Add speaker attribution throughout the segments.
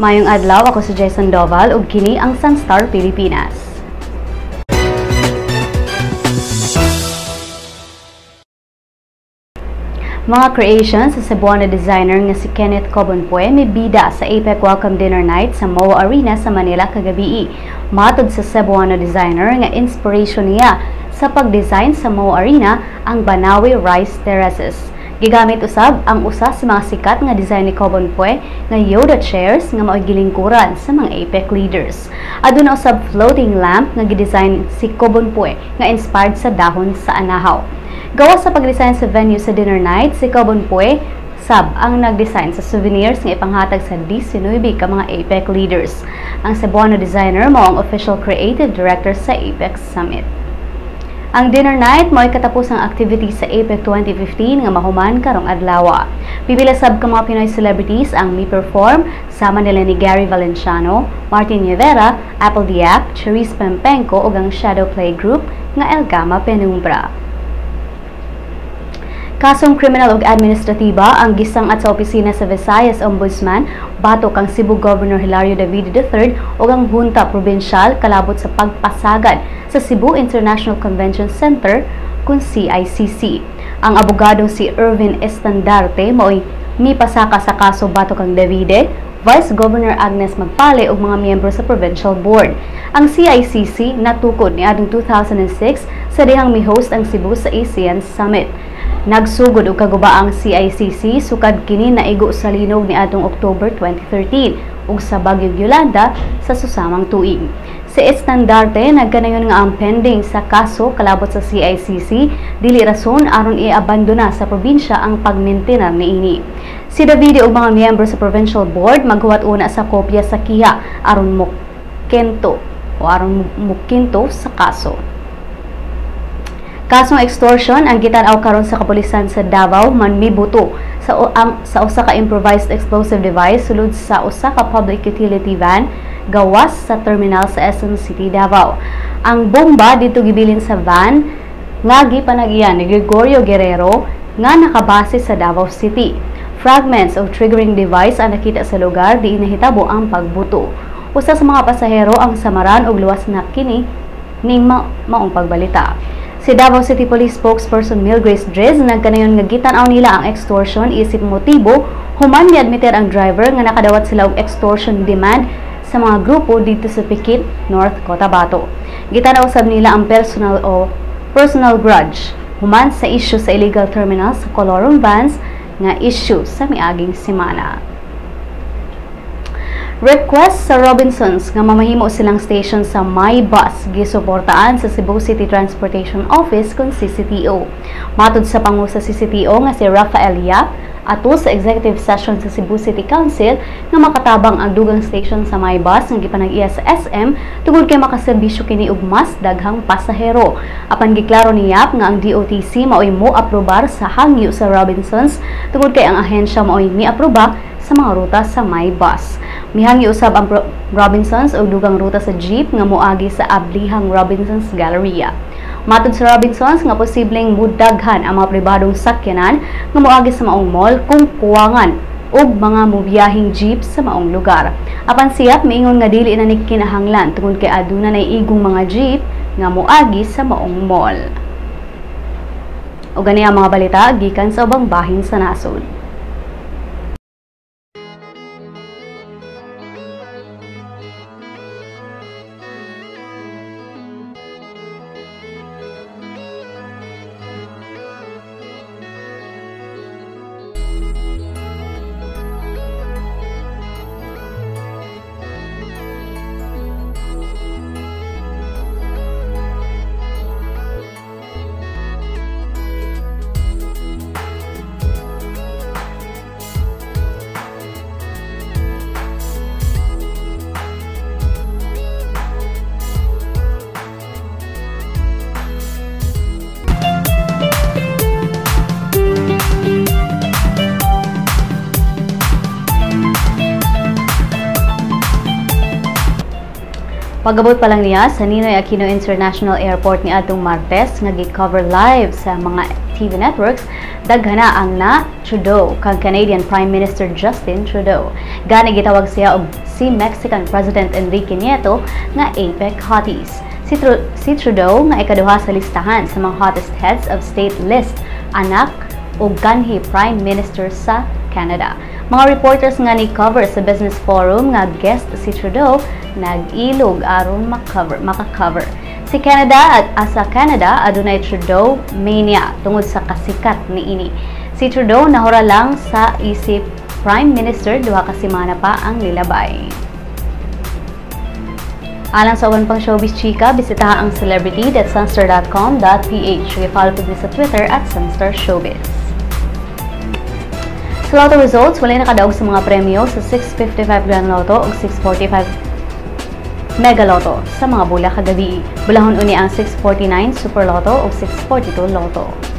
Speaker 1: Mayong adlaw ako si Jason Doval ug kini ang Sunstar Pilipinas. Mga creations sa Cebuano designer nga si Kenneth Cobonpue may bida sa APEC Welcome Dinner Night sa MOA Arena sa Manila kagabi. Matod sa Cebuano designer nga inspiration niya sa pag-design sa MOA Arena ang Banawi Rice Terraces. Gigamit usab ang usa sa mga sikat nga design ni Cobonpue nga Yoda chairs nga mao'y gilingkuran sa mga APEC leaders. Aduna usab floating lamp nga gidesign si Cobonpue nga inspired sa dahon sa anahaw. Gawa sa pag-design sa venue sa dinner night, si Cobon Pue Sab ang nag-design sa souvenirs nga ipanghatag sa 19 ka mga APEC leaders. Ang Cebuano designer mo ang official creative director sa APEC Summit. Ang dinner night mo ay katapusang activity sa APEC 2015 nga mahuman karong adlaw. Pipila sab ka mga Pinoy celebrities ang mi-perform sama nila ni Gary Valenciano, Martin Rivera, Apple Diak, Cherise Pempenko ug ang Shadow Play Group nga El Gama Penumbra. Kasong kriminal ug administratiba ang gisang at sa opisina sa Visayas Ombudsman batok ang Cebu Governor Hilario David III ug ang Junta Provincial kalabot sa pagpasagad sa Cebu International Convention Center kun CICC. Ang abogado si Irvin Estandarte mo'y mipasaka sa kaso batok ang Davide Vice Governor Agnes Magpale ug mga miyembro sa Provincial Board. Ang CICC natukod ni adong 2006 sa dihang mi-host ang Cebu sa ASEAN Summit. Nagsugod og kaguba ang CICC sukad kini naigo sa linog ni atong October 2013 ug sa bagyong Yolanda sa susamang tuig. Si Estandarte nagkanayon nga ang pending sa kaso kalabot sa CICC dili rason aron iabandona sa probinsya ang pagmintinar niini. Si David ug mga miyembro sa Provincial Board maghuwat una sa kopya sa kiha aron mo kento o aron mukinto sa kaso. Kasong extortion ang gitanaw karon sa kapulisan sa Davao manmibuto sa ang, sa usa ka improvised explosive device sulod sa usa ka public utility van gawas sa terminal sa SM City Davao. Ang bomba dito gibilin sa van nga gipanagiyan ni Gregorio Guerrero nga nakabase sa Davao City. Fragments of triggering device ang nakita sa lugar di nahitabo ang pagbuto. Usa sa mga pasahero ang samaran og luwas na kini ning ma maong pagbalita. Si Davao City Police spokesperson Mil Grace Drez nagkanayon nga gitan-aw nila ang extortion isip motibo human ni-admitter ang driver nga nakadawat sila og extortion demand sa mga grupo dito sa Pikit, North Cotabato. Gitanaw sab nila ang personal o personal grudge human sa issue sa illegal terminal sa Colorum Vans nga issue sa miaging semana. Request sa Robinsons nga mamahimo silang station sa My Bus gisuportaan sa Cebu City Transportation Office kung CCTO. Matod sa pangu sa CCTO nga si Rafael Yap ato sa executive session sa Cebu City Council nga makatabang ang dugang station sa My Bus nga gipanag-iya sa SM tungod kay makaserbisyo kini og mas daghang pasahero. Apan giklaro ni Yap nga ang DOTC maoy mo aprobar sa hangyo sa Robinsons tungod kay ang ahensya maoy mi-aproba sa mga ruta sa My Bus. Mihangi usab ang Robinsons o dugang ruta sa jeep nga moagi sa Ablihang Robinsons Galleria. Matod sa Robinsons nga posibleng mudaghan ang mga pribadong sakyanan nga moagi sa maong mall kung kuwangan ug mga mubiyahing jeep sa maong lugar. Apan siyap miingon nga dili na ni kinahanglan tungod kay aduna nay igong mga jeep nga moagi sa maong mall. O gani ang mga balita gikan sa ubang bahin sa nasod. Pagabot pa lang niya sa Ninoy Aquino International Airport ni atong Martes nga gi-cover live sa mga TV networks daghana ang na Trudeau kang Canadian Prime Minister Justin Trudeau. Gani gitawag siya og si Mexican President Enrique Nieto nga APEC hotties. Si, Tru si Trudeau nga ikaduha sa listahan sa mga hottest heads of state list anak o ganhi Prime Minister sa Canada. Mga reporters nga ni cover sa Business Forum nga guest si Trudeau nag-ilog aron maka-cover. Maka si Canada at asa Canada adunay Trudeau mania tungod sa kasikat ni ini. Si Trudeau nahura lang sa isip Prime Minister duha ka semana pa ang lilabay. Alang sa uban pang showbiz chika, bisitaha ang celebrity.sunstar.com.ph. I-follow po sa Twitter at Sunstar Showbiz. Sa lotto results, wala nakadaog sa mga premyo sa 655 Grand Lotto o 645 Mega Lotto sa mga bula kagabi. Bulahon uni ang 649 Super Lotto o 642 Lotto.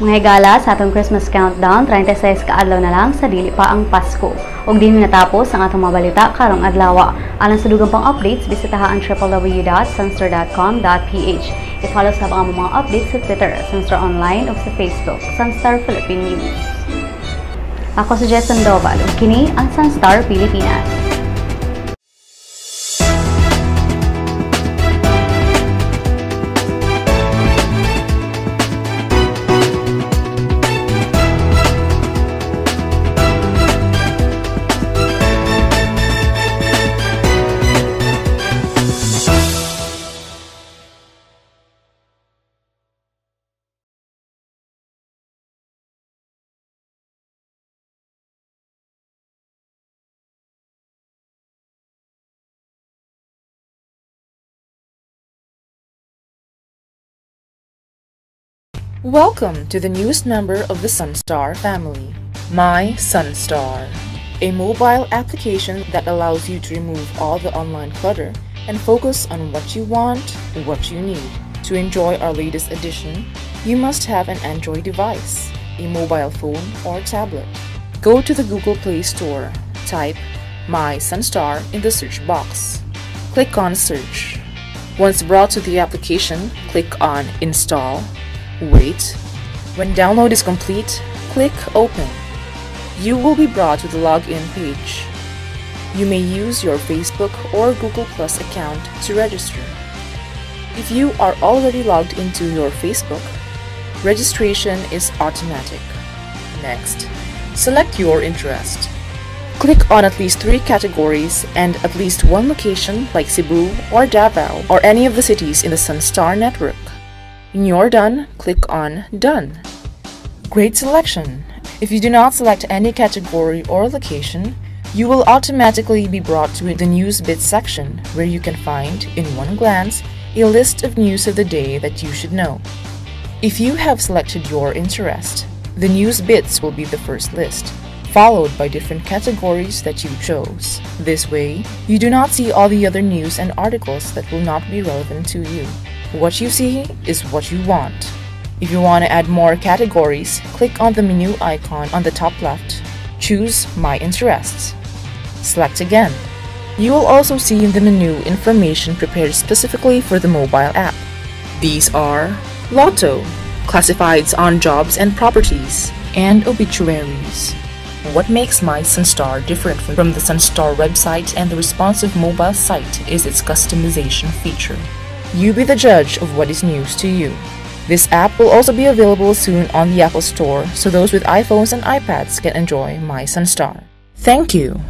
Speaker 1: Mga higala sa atong Christmas countdown, 36 ka adlaw na lang sa dili pa ang Pasko. Ug din natapos ang atong mga balita karong adlaw. Alang sa dugang pang updates, bisitaha ang www.sunstar.com.ph. I-follow sa mga mga updates sa Twitter, Sunstar Online o sa Facebook, Sunstar Philippine News. Ako si Jess Sandoval, kini ang Sunstar Pilipinas.
Speaker 2: Welcome to the newest member of the Sunstar family, My Sunstar, a mobile application that allows you to remove all the online clutter and focus on what you want, and what you need. To enjoy our latest edition, you must have an Android device, a mobile phone, or tablet. Go to the Google Play Store, type My Sunstar in the search box. Click on Search. Once brought to the application, click on Install Wait. When download is complete, click Open. You will be brought to the login page. You may use your Facebook or Google Plus account to register. If you are already logged into your Facebook, registration is automatic. Next, select your interest. Click on at least three categories and at least one location like Cebu or Davao or any of the cities in the Sunstar network. When you're done, click on Done. Great selection! If you do not select any category or location, you will automatically be brought to the News Bits section where you can find, in one glance, a list of news of the day that you should know. If you have selected your interest, the News Bits will be the first list, followed by different categories that you chose. This way, you do not see all the other news and articles that will not be relevant to you. What you see is what you want. If you want to add more categories, click on the menu icon on the top left. Choose My Interests. Select again. You will also see in the menu information prepared specifically for the mobile app. These are Lotto, classifieds on jobs and properties, and obituaries. What makes My Sunstar different from the Sunstar website and the responsive mobile site is its customization feature. You be the judge of what is news to you. This app will also be available soon on the Apple Store so those with iPhones and iPads can enjoy My Sunstar. Thank you.